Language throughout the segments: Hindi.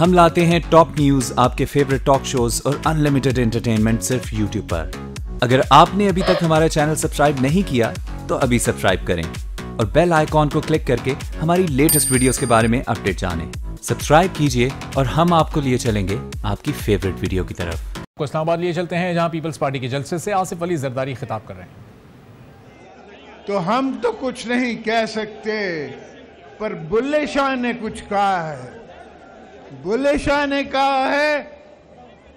हम लाते हैं टॉप न्यूज़ आपके फेवरेट टॉक शोज़ और अनलिमिटेड एंटरटेनमेंट सिर्फ़ यूट्यूब पर। अगर आपने अभी तक हमारा चैनल सब्सक्राइब नहीं किया तो अभी सब्सक्राइब करें और बेल आइकॉन को क्लिक करके हमारी लेटेस्ट वीडियोस के बारे में अपडेट जानें। सब्सक्राइब कीजिए और हम आपको लिए चलेंगे आपकी फेवरेट वीडियो की तरफ़। को इस्लामाबाद लिए चलते हैं जहाँ पीपल्स पार्टी के जलसे से आसिफ अली जरदारी खिताब कर रहे हैं। तो हम तो कुछ नहीं कह सकते पर बुल्ले शाह ने कुछ कहा है। बुल्ले शाह ने कहा है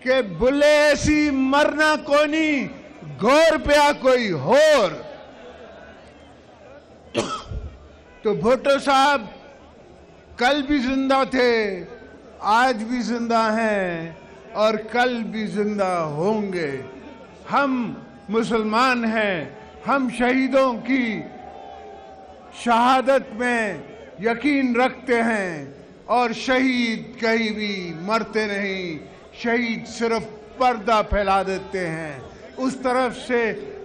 कि बुल्ले ऐसी मरना कोनी घोर पे कोई होर। तो भुट्टो साहब, कल भी ज़िंदा थे, आज भी ज़िंदा हैं और कल भी ज़िंदा होंगे। हम मुसलमान हैं, हम शहीदों की शहादत में यकीन रखते हैं। और शहीद कहीं भी मरते नहीं, शहीद सिर्फ़ पर्दा फैला देते हैं। उस तरफ़ से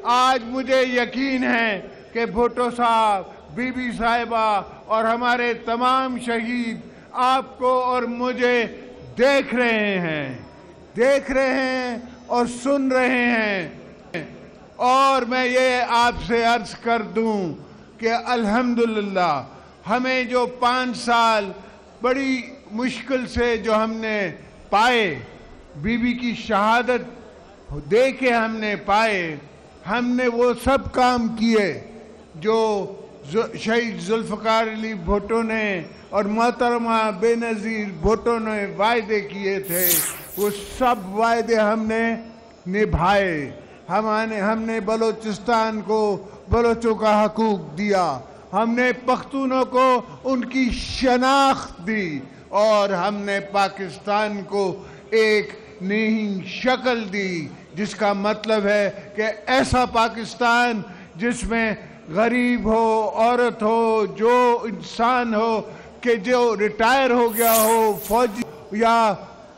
आज मुझे यकीन है कि भुट्टो साहब, बीबी साहिबा और हमारे तमाम शहीद आपको और मुझे देख रहे हैं, देख रहे हैं और सुन रहे हैं। और मैं ये आपसे अर्ज़ कर दूँ कि अल्हम्दुलिल्लाह, हमें जो पाँच साल बड़ी मुश्किल से जो हमने पाए, बीबी की शहादत दे के हमने पाए, हमने वो सब काम किए जो शहीद जुल्फ़कार अली भुट्टो ने और मोहतरमा बेनज़ीर भुट्टो ने वायदे किए थे। वो सब वायदे हमने निभाए। हमारे हमने बलोचिस्तान को बलोचों का हकूक दिया। हमने पख्तूनों को उनकी शनाख्त दी और हमने पाकिस्तान को एक नई शक्ल दी, जिसका मतलब है कि ऐसा पाकिस्तान जिसमें गरीब हो, औरत हो, जो इंसान हो, कि जो रिटायर हो गया हो, फौजी या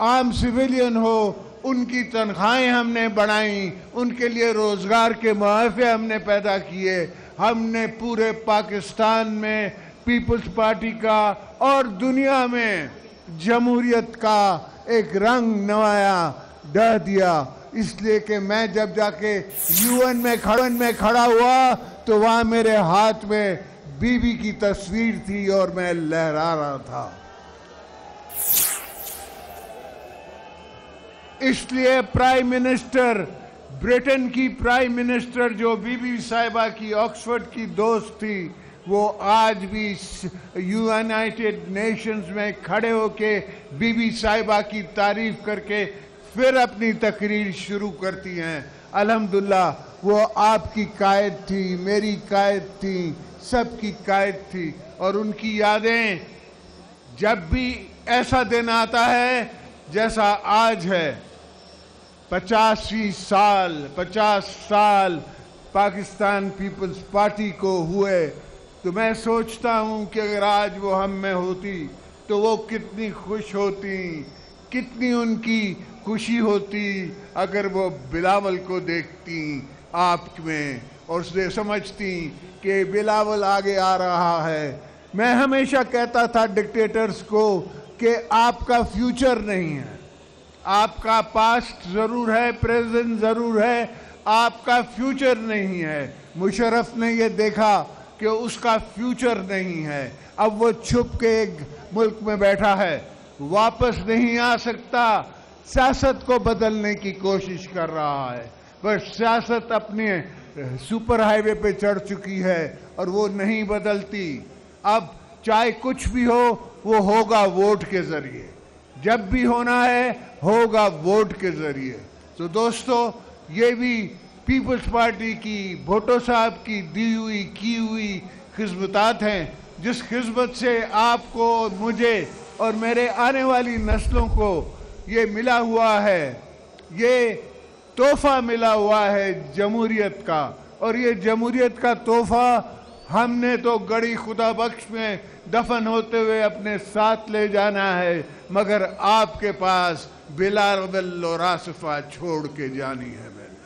आम सिविलियन हो, उनकी तनख्वाहें हमने बढ़ाई, उनके लिए रोज़गार के मुआफ़े हमने पैदा किए। हमने पूरे पाकिस्तान में पीपल्स पार्टी का और दुनिया में जमहूरियत का एक रंग नवाया, डह दिया। इसलिए कि मैं जब जाके यूएन में खड़न में खड़ा हुआ तो वहाँ मेरे हाथ में बीबी की तस्वीर थी और मैं लहरा रहा था। इसलिए प्राइम मिनिस्टर ब्रिटेन की प्राइम मिनिस्टर जो बीबी साहिबा की ऑक्सफोर्ड की दोस्त थी, वो आज भी यूनाइटेड नेशंस में खड़े होके बीबी साहिबा की तारीफ़ करके फिर अपनी तकरीर शुरू करती हैं। अल्हम्दुलिल्लाह वो आपकी कायद थी, मेरी कायद थी, सबकी कायद थी। और उनकी यादें, जब भी ऐसा दिन आता है, जैसा आज है पचासी साल, पचास साल पाकिस्तान पीपल्स पार्टी को हुए। तो मैं सोचता हूँ कि अगर आज वो हम में होती तो वो कितनी खुश होती, कितनी उनकी खुशी होती अगर वो बिलावल को देखती आप में और उसे समझती कि बिलावल आगे आ रहा है। मैं हमेशा कहता था डिक्टेटर्स को कि आपका फ्यूचर नहीं है। आपका पास्ट ज़रूर है, प्रेजेंट ज़रूर है, आपका फ्यूचर नहीं है। मुशरफ ने ये देखा कि उसका फ्यूचर नहीं है। अब वो छुप के एक मुल्क में बैठा है। वापस नहीं आ सकता। सियासत को बदलने की कोशिश कर रहा है। बस सियासत अपने सुपर हाईवे पे चढ़ चुकी है और वो नहीं बदलती। अब चाहे कुछ भी हो, वो होगा वोट के ज़रिए। जब भी होना है होगा वोट के ज़रिए। तो दोस्तों, ये भी पीपल्स पार्टी की भोटो साहब की, दी हुई, की हुई खिदमतात हैं, जिस खिदमत से आपको मुझे और मेरे आने वाली नस्लों को ये मिला हुआ है। ये तोहफा मिला हुआ है जमहूरियत का। और ये जमहूरीत का तोहफा हमने तो गड़ी खुदा बख्श में दफन होते हुए अपने साथ ले जाना है, मगर आपके पास बिलाल रासफा छोड़ के जानी है मैंने।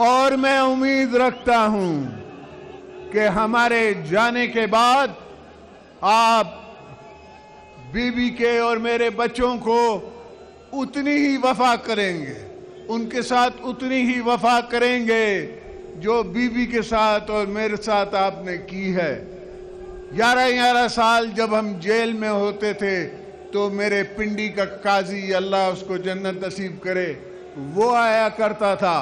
और मैं उम्मीद रखता हूँ कि हमारे जाने के बाद आप बीबी के और मेरे बच्चों को उतनी ही वफा करेंगे, उनके साथ उतनी ही वफा करेंगे जो बीबी के साथ और मेरे साथ आपने की है। ग्यारह ग्यारह साल जब हम जेल में होते थे तो मेरे पिंडी का काजी अल्लाह उसको जन्नत नसीब करे। वो आया करता था।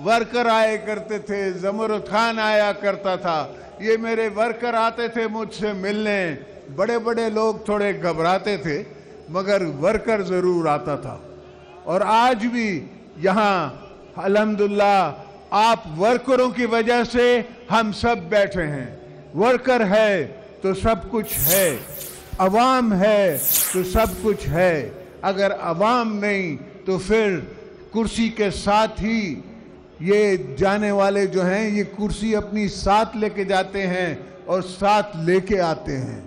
वर्कर आए करते थे जमरुद खान आया करता था। ये मेरे वर्कर आते थे मुझसे मिलने। बड़े बड़े लोग थोड़े घबराते थे, मगर वर्कर ज़रूर आता था। और आज भी यहाँ अल्हम्दुलिल्लाह आप वर्करों की वजह से हम सब बैठे हैं। वर्कर है तो सब कुछ है। अवाम है तो सब कुछ है। अगर अवाम नहीं तो फिर कुर्सी के साथ ही ये जाने वाले जो हैं, ये कुर्सी अपनी साथ लेके जाते हैं और साथ लेके आते हैं।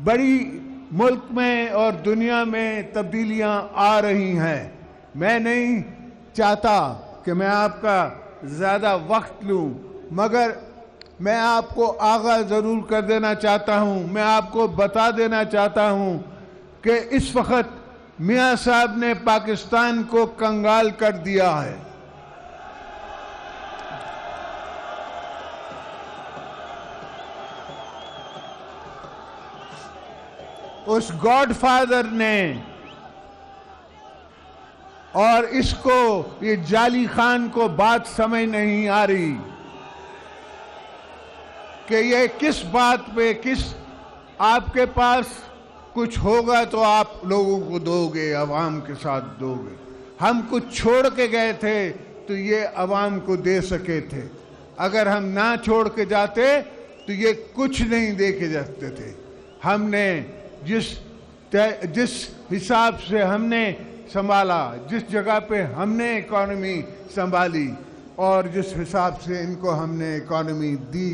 बड़ी मुल्क में और दुनिया में तब्दीलियाँ आ रही हैं। मैं नहीं चाहता कि मैं आपका ज़्यादा वक्त लूँ, मगर मैं आपको आगाह ज़रूर कर देना चाहता हूँ। मैं आपको बता देना चाहता हूँ कि इस वक्त मियाँ साहब ने पाकिस्तान को कंगाल कर दिया है। उस गॉडफादर ने और इसको, ये जाली खान को बात समझ नहीं आ रही। कि ये किस बात पे, किस आपके पास कुछ होगा तो आप लोगों को दोगे, आवाम के साथ दोगे। हम कुछ छोड़ के गए थे तो ये आवाम को दे सके थे। अगर हम ना छोड़ के जाते तो ये कुछ नहीं दे के जाते थे। हमने जिस जिस हिसाब से हमने संभाला, जिस जगह पे हमने इकोनॉमी संभाली और जिस हिसाब से इनको हमने इकोनॉमी दी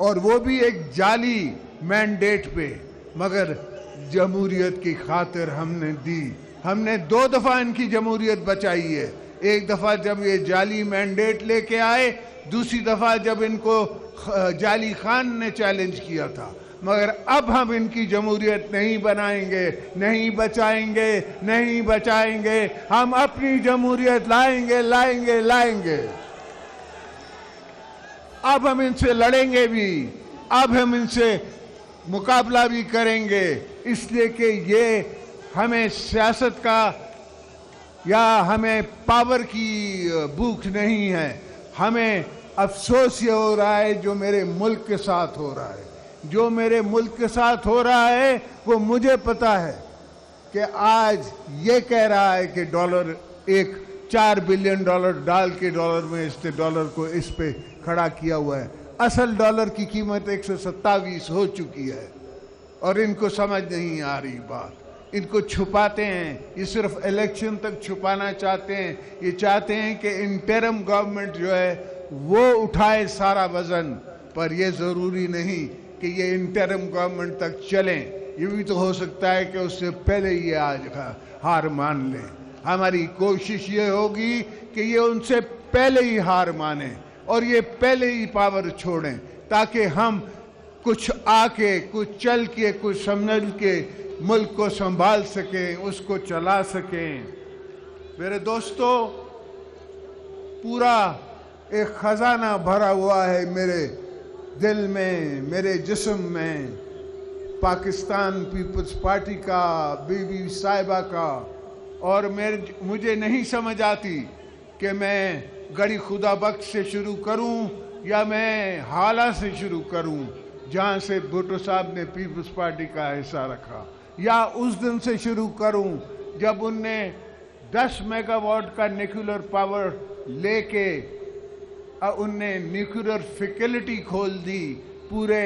और वो भी एक जाली मैंडेट पे। मगर जमहूरियत की खातिर हमने दी। हमने दो दफ़ा इनकी जमहूरियत बचाई है। एक दफ़ा जब ये जाली मैंडेट लेके आए, दूसरी दफ़ा जब इनको जाली खान ने चैलेंज किया था। मगर अब हम इनकी जमहूरियत नहीं बनाएँगे, नहीं बचाएँगे नहीं बचाएँगे। हम अपनी जमहूरियत लाएँगे लाएँगे लाएँगे। अब हम इनसे लड़ेंगे भी। अब हम इनसे मुकाबला भी करेंगे। इसलिए कि ये हमें सियासत का या हमें पावर की भूख नहीं है। हमें अफसोस ये हो रहा है जो मेरे मुल्क के साथ हो रहा है। जो मेरे मुल्क के साथ हो रहा है, वो मुझे पता है कि आज ये कह रहा है कि डॉलर एक चार बिलियन डॉलर डाल के डॉलर में इस डॉलर को इस पे खड़ा किया हुआ है। असल डॉलर की कीमत एक हो चुकी है। और इनको समझ नहीं आ रही बात। इनको छुपाते हैं। ये सिर्फ़ इलेक्शन तक छुपाना चाहते हैं। ये चाहते हैं कि इंटरम गवर्नमेंट जो है, वो उठाए सारा वज़न। पर ये ज़रूरी नहीं कि ये इंटरम गवर्नमेंट तक चलें। ये भी तो हो सकता है कि उससे पहले ये आज हार मान लें। हमारी कोशिश ये होगी कि ये उनसे पहले ही हार माने। और ये पहले ही पावर छोड़ें, ताकि हम कुछ आके, कुछ चल के, कुछ समझ के मुल्क को संभाल सकें, उसको चला सकें। मेरे दोस्तों, पूरा एक ख़जाना भरा हुआ है मेरे दिल में, मेरे जिस्म में। पाकिस्तान पीपल्स पार्टी का, बीबी साहिबा का। और मेरे, मुझे नहीं समझ आती कि मैं गड़ी खुदा बख्श से शुरू करूँ या मैं हाला से शुरू करूँ? जहाँ से भुट्टो साहब ने पीपल्स पार्टी का हिस्सा रखा। या उस दिन से शुरू करूँ, जब उनने 10 मेगावाट का न्यूक्लियर पावर लेके उनने न्यूक्लियर फैकल्टी खोल दी पूरे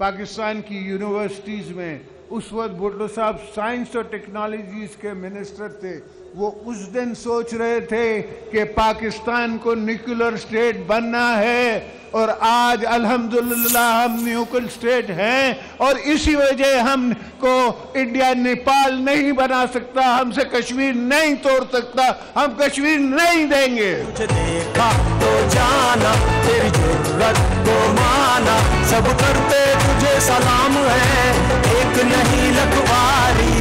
पाकिस्तान की यूनिवर्सिटीज़ में। उस वक्त भुट्टो साहब साइंस और टेक्नोलॉजीज़ के मिनिस्टर थे। वो उस दिन सोच रहे थे कि पाकिस्तान को न्यूक्लियर स्टेट बनना है और आज अल्हम्दुलिल्लाह हम न्यूक्लियर स्टेट हैं और इसी वजह हम को इंडिया नेपाल नहीं बना सकता, हमसे कश्मीर नहीं तोड़ सकता, हम कश्मीर नहीं देंगे। देखा तो जाना, तेरी को माना, सब करते तुझे सलाम है, एक नहीं लखवारी।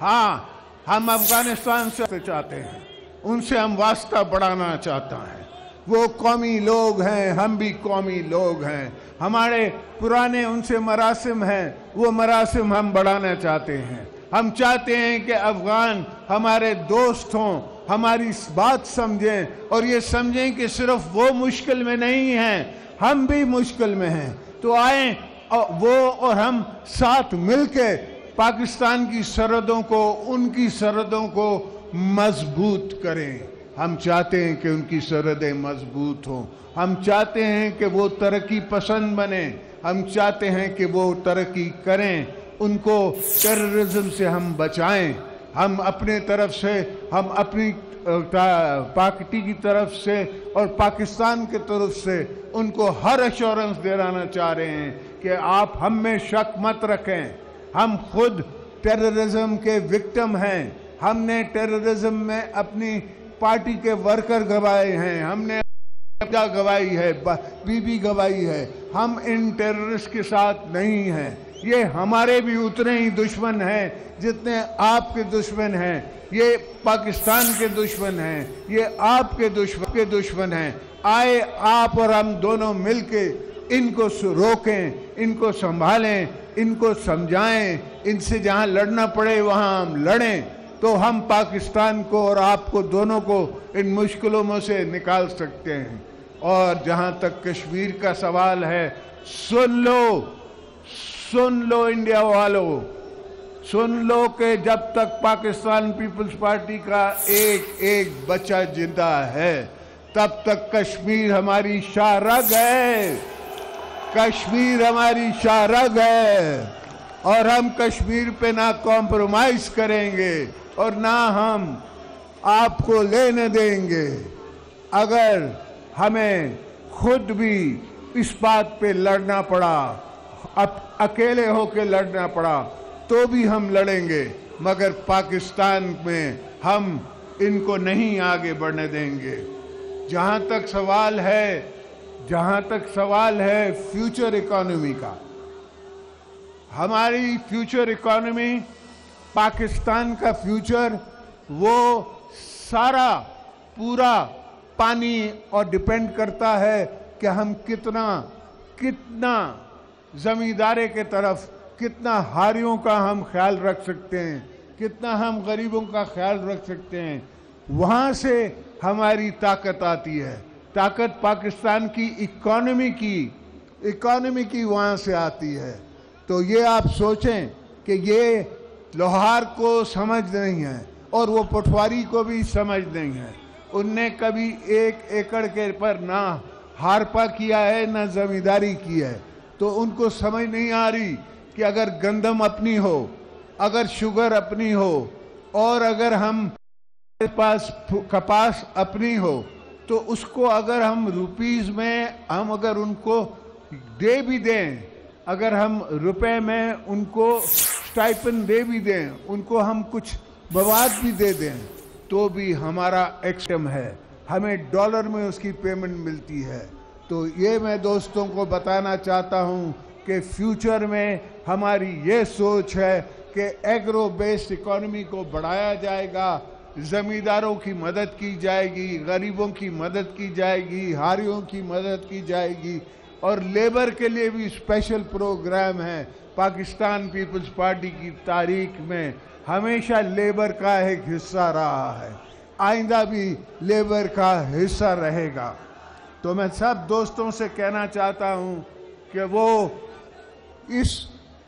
हाँ हम अफ़गानिस्तान से चाहते हैं। उनसे हम वास्ता बढ़ाना चाहता है। वो कौमी लोग हैं, हम भी कौमी लोग हैं। हमारे पुराने उनसे मरासिम हैं, वो मरासम हम बढ़ाना चाहते हैं। हम चाहते हैं कि अफगान हमारे दोस्त हों, हमारी इस बात समझें और ये समझें कि सिर्फ़ वो मुश्किल में नहीं हैं, हम भी मुश्किल में हैं। तो आए वो और हम साथ मिलके पाकिस्तान की सरहदों को, उनकी सरहदों को मज़बूत करें। हम चाहते हैं कि उनकी सरहदें मज़बूत हों। हम चाहते हैं कि वो तरक्की पसंद बने। हम चाहते हैं कि वो तरक्की करें। उनको टेररिज्म से हम बचाएँ। हम अपने तरफ़ से, हम अपनी पार्टी की तरफ़ से और पाकिस्तान की तरफ़ से उनको हर एश्योरेंस दिलाना चाह रहे हैं कि आप हम में शक मत रखें। हम खुद टेररिज्म के विक्टिम हैं। हमने टेररिज्म में अपनी पार्टी के वर्कर गवाए हैं। हमने गवाई है? बीबी गवाई है। हम इन टेररिस्ट के साथ नहीं हैं। ये हमारे भी उतने ही दुश्मन हैं जितने आपके दुश्मन हैं। ये पाकिस्तान के दुश्मन हैं। ये आपके दुश्मन के दुश्मन हैं। आए आप और हम दोनों मिलके इनको रोकें, इनको संभालें। इनको समझाएँ, इनसे जहाँ लड़ना पड़े वहाँ हम लड़ें। तो हम पाकिस्तान को और आपको दोनों को इन मुश्किलों में से निकाल सकते हैं। और जहाँ तक कश्मीर का सवाल है, सुन लो सुन लो इंडिया वालों, सुन लो कि जब तक पाकिस्तान पीपल्स पार्टी का एक एक बच्चा ज़िंदा है, तब तक कश्मीर हमारी शाहरग है। कश्मीर हमारी शाहरग है और हम कश्मीर पे ना कॉम्प्रोमाइज करेंगे और ना हम आपको लेने देंगे। अगर हमें खुद भी इस बात पे लड़ना पड़ा अब अकेले होके लड़ना पड़ा तो भी हम लड़ेंगे, मगर पाकिस्तान में हम इनको नहीं आगे बढ़ने देंगे। जहाँ तक सवाल है जहाँ तक सवाल है फ्यूचर इकोनॉमी का। हमारी फ्यूचर इकोनॉमी, पाकिस्तान का फ्यूचर, वो सारा पूरा पानी और डिपेंड करता है कि हम कितना कितना जमींदारे के तरफ़, कितना हारियों का हम ख्याल रख सकते हैं, कितना हम गरीबों का ख्याल रख सकते हैं। वहाँ से हमारी ताकत आती है। ताकत पाकिस्तान की इकोनॉमी की इकोनॉमी की वहाँ से आती है। तो ये आप सोचें कि ये लोहार को समझ नहीं है और वो पटवारी को भी समझ नहीं है। उनने कभी एक एकड़ के पर ना हारपा किया है, ना जमींदारी की है। तो उनको समझ नहीं आ रही कि अगर गंदम अपनी हो, अगर शुगर अपनी हो, और अगर हम पास कपास अपनी हो तो उसको अगर हम रुपीस में, हम अगर उनको दे भी दें, अगर हम रुपए में उनको स्टाइपन दे भी दें, उनको हम कुछ मवाद भी दे दें तो भी हमारा एक्सटम है। हमें डॉलर में उसकी पेमेंट मिलती है। तो ये मैं दोस्तों को बताना चाहता हूँ कि फ्यूचर में हमारी ये सोच है कि एग्रो बेस्ड इकोनॉमी को बढ़ाया जाएगा ज़मींदारों की मदद की जाएगी, गरीबों की मदद की जाएगी, हारियों की मदद की जाएगी, और लेबर के लिए भी स्पेशल प्रोग्राम है। पाकिस्तान पीपल्स पार्टी की तारीख में हमेशा लेबर का एक हिस्सा रहा है। आइंदा भी लेबर का हिस्सा रहेगा। तो मैं सब दोस्तों से कहना चाहता हूँ कि वो इस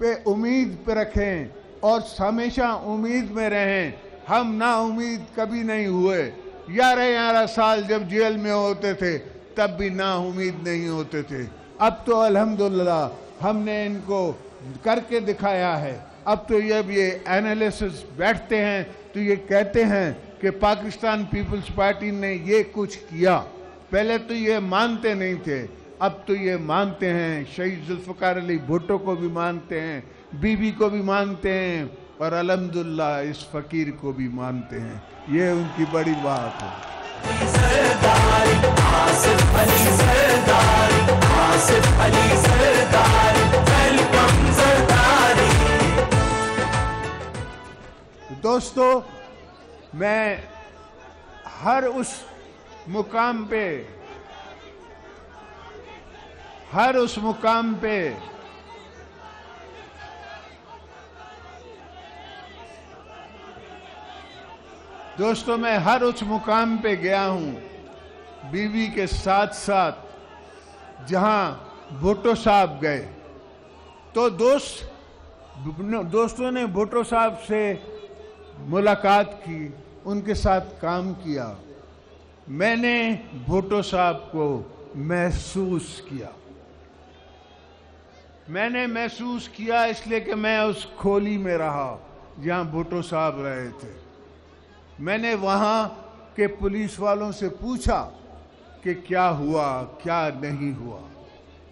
पे उम्मीद पे रखें और हमेशा उम्मीद में रहें हम ना उम्मीद कभी नहीं हुए। ग्यारह ग्यारह साल जब जेल में होते थे, तब भी ना उम्मीद नहीं होते थे। अब तो अल्हम्दुलिल्लाह, हमने इनको करके दिखाया है। अब तो जब ये एनालिसिस बैठते हैं तो ये कहते हैं कि पाकिस्तान पीपल्स पार्टी ने ये कुछ किया। पहले तो ये मानते नहीं थे, अब तो ये मानते हैं। शहीद जुल्फ़ार अली भुट्टो को भी मानते हैं, बीबी को भी मानते हैं। और अलहमदुल्ला इस फ़कीर को भी मानते हैं। ये उनकी बड़ी बात है। दोस्तों, मैं हर उस मुकाम पे, हर उस मुकाम पे दोस्तों, मैं हर उस मुकाम पे गया हूँ, बीवी के साथ साथ, जहाँ भुट्टो साहब गए। तो दोस्त दोस्तों ने भुट्टो साहब से मुलाकात की, उनके साथ काम किया। मैंने भुट्टो साहब को महसूस किया। मैंने महसूस किया इसलिए कि मैं उस खोली में रहा, जहाँ भुट्टो साहब रहे थे। मैंने वहाँ के पुलिस वालों से पूछा कि क्या हुआ, क्या नहीं हुआ।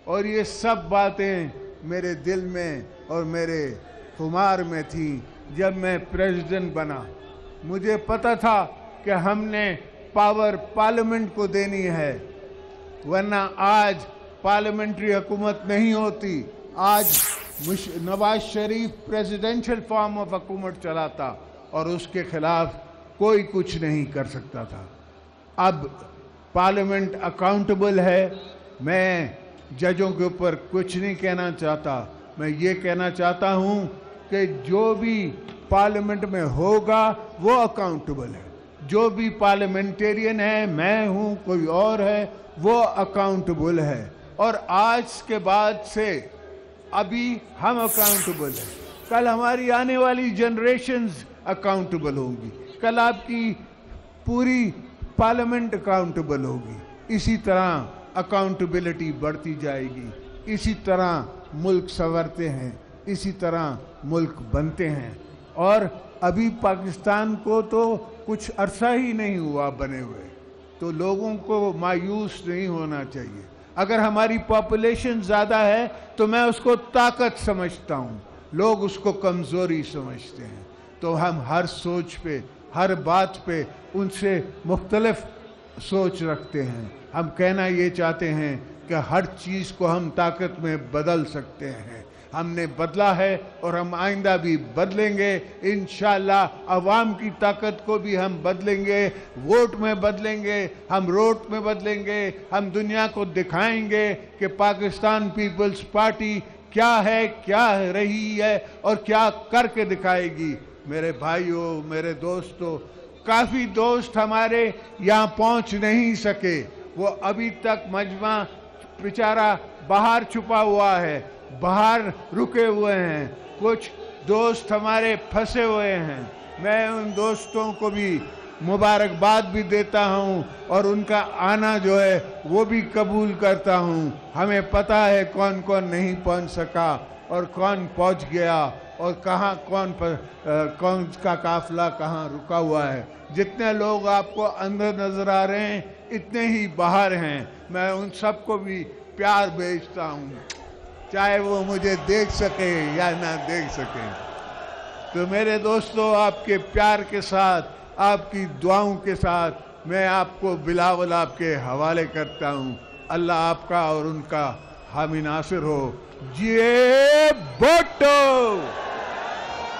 और ये सब बातें मेरे दिल में और मेरे खुमार में थी जब मैं प्रेसिडेंट बना। मुझे पता था कि हमने पावर पार्लियामेंट को देनी है, वरना आज पार्लियामेंट्री हुकूमत नहीं होती। आज Nawaz Sharif presidential form of हुकूमत चलाता और उसके खिलाफ कोई कुछ नहीं कर सकता था। अब पार्लियामेंट अकाउंटेबल है, मैं जजों के ऊपर कुछ नहीं कहना चाहता। मैं ये कहना चाहता हूँ कि जो भी पार्लियामेंट में होगा, वो अकाउंटेबल है। जो भी पार्लियामेंटेरियन है, मैं हूँ, कोई और है, वो अकाउंटेबल है। और आज के बाद से अभी हम अकाउंटेबल हैं। कल हमारी आने वाली जनरेशन्स अकाउंटेबल होंगी। कल आपकी पूरी पार्लियामेंट अकाउंटेबल होगी। इसी तरह अकाउंटेबिलिटी बढ़ती जाएगी। इसी तरह मुल्क संवरते हैं। इसी तरह मुल्क बनते हैं। और अभी पाकिस्तान को तो कुछ अरसा ही नहीं हुआ बने हुए। तो लोगों को मायूस नहीं होना चाहिए। अगर हमारी पॉपुलेशन ज़्यादा है तो मैं उसको ताकत समझता हूँ। लोग उसको कमज़ोरी समझते हैं। तो हम हर सोच पे हर बात पे उनसे मुख्तलफ सोच रखते हैं। हम कहना ये चाहते हैं कि हर चीज़ को हम ताकत में बदल सकते हैं। हमने बदला है और हम आइंदा भी बदलेंगे। इन अवाम की ताकत को भी हम बदलेंगे। वोट में बदलेंगे। हम रोड में बदलेंगे। हम दुनिया को दिखाएँगे कि पाकिस्तान पीपल्स पार्टी क्या है, क्या रही है और क्या करके दिखाएगी। मेरे भाइयों, मेरे दोस्तों, काफ़ी दोस्त हमारे यहाँ पहुँच नहीं सके। वो अभी तक मजमा बेचारा बाहर छुपा हुआ है, बाहर रुके हुए हैं। कुछ दोस्त हमारे फंसे हुए हैं। मैं उन दोस्तों को भी मुबारकबाद भी देता हूँ और उनका आना जो है, वो भी कबूल करता हूँ। हमें पता है कौन कौन नहीं पहुँच सका। और कौन पहुँच गया और कहाँ कौन पर आ, कौन का काफिला कहाँ रुका हुआ है। जितने लोग आपको अंदर नज़र आ रहे हैं इतने ही बाहर हैं। मैं उन सबको भी प्यार भेजता हूँ। चाहे वो मुझे देख सके या ना देख सके। तो मेरे दोस्तों आपके प्यार के साथ आपकी दुआओं के साथ मैं आपको बिलावल आपके हवाले करता हूँ। अल्लाह आपका और उनका हामी नासिर हो। जिए बोटो।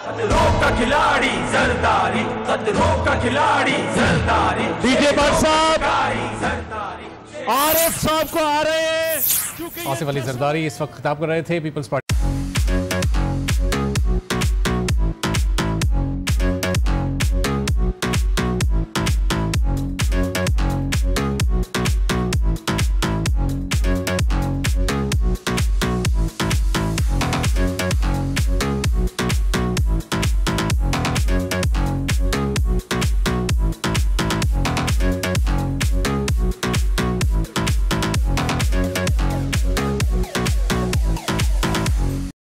कदरों का खिलाड़ी सरदारी। कदरों का खिलाड़ी सरदारी। डीजे साहब। आर एफ़ साहब को आ रहे हैं आसिफ अली सरदारी इस वक्त खिताब कर रहे थे पीपल्स पार्टी।